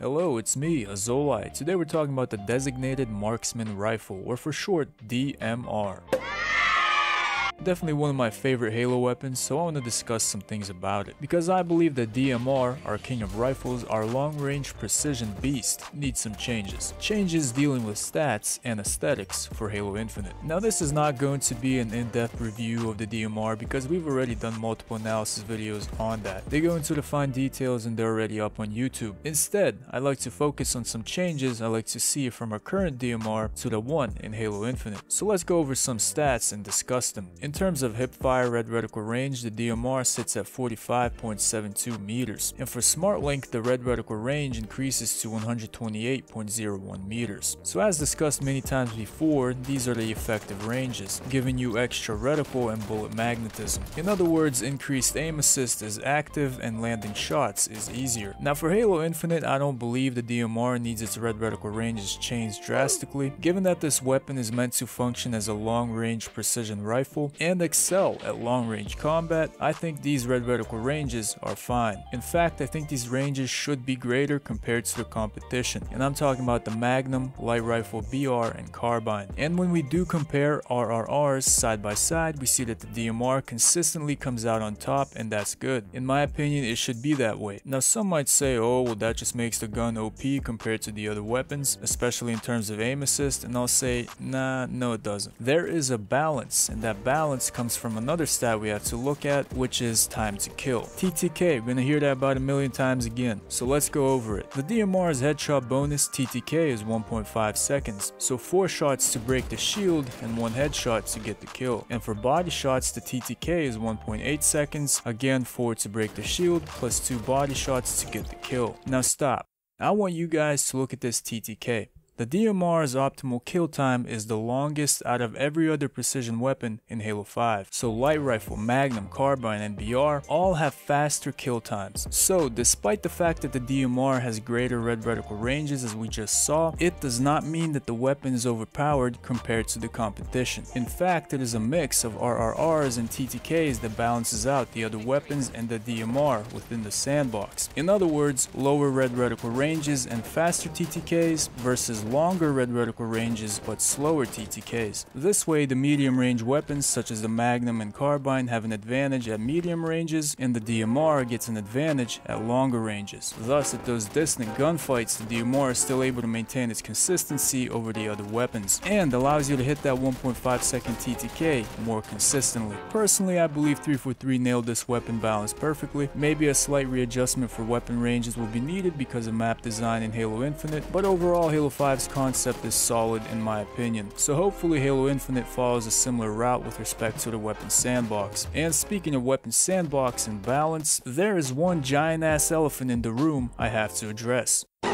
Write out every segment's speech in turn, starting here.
Hello, it's me, Aozolai. Today we're talking about the Designated Marksman Rifle, or for short, DMR. Definitely one of my favorite Halo weapons, so I want to discuss some things about it. Because I believe that DMR, our king of rifles, our long-range precision beast, needs some changes. Changes dealing with stats and aesthetics for Halo Infinite. Now this is not going to be an in-depth review of the DMR because we've already done multiple analysis videos on that. They go into the fine details and they're already up on YouTube. Instead, I like to focus on some changes I like to see from our current DMR to the one in Halo Infinite. So let's go over some stats and discuss them. In terms of hipfire red reticle range, the DMR sits at 45.72 meters, and for smart link, the red reticle range increases to 128.01 meters. So as discussed many times before, these are the effective ranges, giving you extra reticle and bullet magnetism. In other words, increased aim assist is active and landing shots is easier. Now for Halo Infinite, I don't believe the DMR needs its red reticle ranges changed drastically, given that this weapon is meant to function as a long-range precision rifle and excel at long range combat, I think these red reticle ranges are fine. In fact, I think these ranges should be greater compared to the competition, and I'm talking about the Magnum, Light Rifle BR, and Carbine. And when we do compare RRRs side by side, we see that the DMR consistently comes out on top, and that's good. In my opinion, it should be that way. Now some might say, oh well that just makes the gun OP compared to the other weapons, especially in terms of aim assist, and I'll say, nah, no it doesn't. There is a balance, and that balance balance comes from another stat we have to look at, which is time to kill. TTK, we're gonna hear that about a million times again, so let's go over it. The DMR's headshot bonus TTK is 1.5 seconds, so 4 shots to break the shield and 1 headshot to get the kill. And for body shots, the TTK is 1.8 seconds, again 4 to break the shield, plus 2 body shots to get the kill. Now stop. I want you guys to look at this TTK. The DMR's optimal kill time is the longest out of every other precision weapon in Halo 5. So Light Rifle, Magnum, Carbine, and BR all have faster kill times. So despite the fact that the DMR has greater red reticle ranges as we just saw, it does not mean that the weapon is overpowered compared to the competition. In fact, it is a mix of RRRs and TTKs that balances out the other weapons and the DMR within the sandbox. In other words, lower red reticle ranges and faster TTKs versus longer red reticle ranges but slower TTKs. This way the medium range weapons such as the Magnum and Carbine have an advantage at medium ranges and the DMR gets an advantage at longer ranges. Thus at those distant gunfights the DMR is still able to maintain its consistency over the other weapons and allows you to hit that 1.5 second TTK more consistently. Personally I believe 343 nailed this weapon balance perfectly. Maybe a slight readjustment for weapon ranges will be needed because of map design in Halo Infinite but overall Halo 5 5's concept is solid in my opinion, so hopefully Halo Infinite follows a similar route with respect to the weapon sandbox. And speaking of weapon sandbox and balance, there is one giant ass elephant in the room I have to address. it's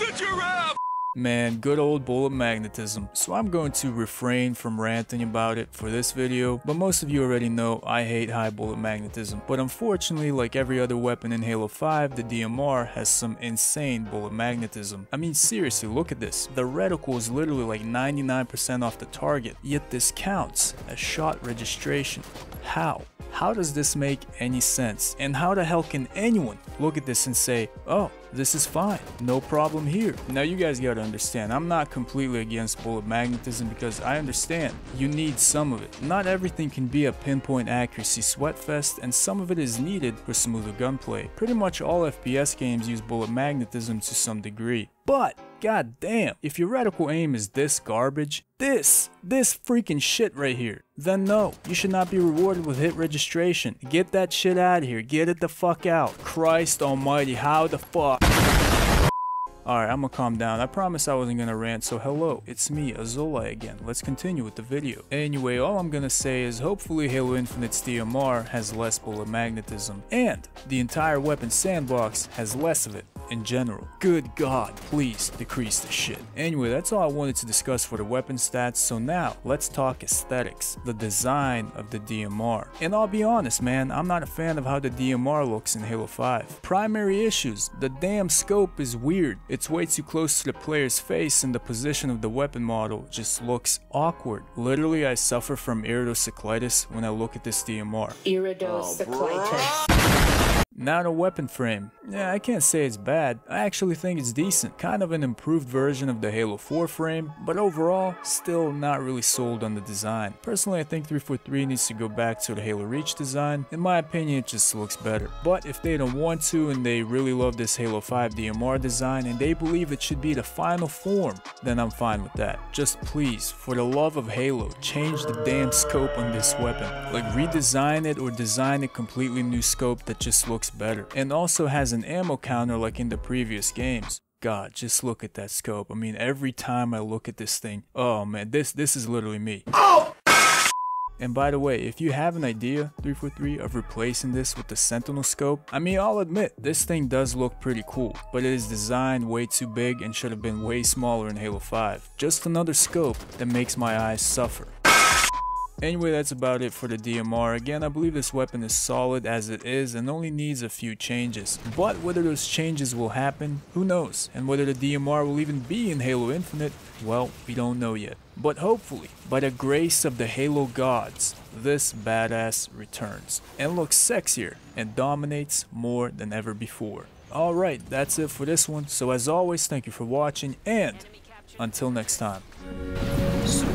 a giraffe! Man, good old bullet magnetism. So I'm going to refrain from ranting about it for this video, but most of you already know I hate high bullet magnetism. But unfortunately, like every other weapon in Halo 5, the DMR has some insane bullet magnetism. I mean seriously, look at this. The reticle is literally like 99% off the target, yet this counts as shot registration. How? How does this make any sense? And how the hell can anyone look at this and say, oh, this is fine, no problem here. Now you guys gotta understand, I'm not completely against bullet magnetism because I understand you need some of it. Not everything can be a pinpoint accuracy sweatfest and some of it is needed for smoother gunplay. Pretty much all FPS games use bullet magnetism to some degree. But God damn, if your reticle aim is this garbage, this, this freaking shit right here, then no, you should not be rewarded with hit registration. Get that shit out of here, get it the fuck out. Christ almighty, how the fuck? Alright, I'm gonna calm down. I promise I wasn't gonna rant, so hello, it's me, Aozolai again. Let's continue with the video. Anyway, all I'm gonna say is hopefully Halo Infinite's DMR has less bullet magnetism, and the entire weapon sandbox has less of it in general. Good god, please decrease the shit. Anyway, that's all I wanted to discuss for the weapon stats, so now let's talk aesthetics, the design of the DMR. And I'll be honest man, I'm not a fan of how the DMR looks in Halo 5. Primary issues, the damn scope is weird. It's way too close to the player's face and the position of the weapon model just looks awkward. Literally I suffer from iridocyclitis when I look at this DMR. Iridocyclitis. Oh, Now the weapon frame. Yeah, I can't say it's bad. I actually think it's decent. Kind of an improved version of the Halo 4 frame, but overall, still not really sold on the design. Personally, I think 343 needs to go back to the Halo Reach design. In my opinion, it just looks better. But if they don't want to and they really love this Halo 5 DMR design and they believe it should be the final form, then I'm fine with that. Just please, for the love of Halo, change the damn scope on this weapon. Like redesign it or design a completely new scope that just looks better. And also has an ammo counter like in the previous games. God, just look at that scope. I mean, every time I look at this thing, oh man, this this is literally me. Oh! And by the way, if you have an idea, 343, of replacing this with the Sentinel scope, I mean, I'll admit, this thing does look pretty cool, but it is designed way too big and should have been way smaller in Halo 5. Just another scope that makes my eyes suffer. Anyway, that's about it for the DMR. Again, I believe this weapon is solid as it is and only needs a few changes. But whether those changes will happen, who knows? And whether the DMR will even be in Halo Infinite, well, we don't know yet. But hopefully, by the grace of the Halo gods, this badass returns and looks sexier and dominates more than ever before. Alright, that's it for this one. So as always, thank you for watching and until next time. So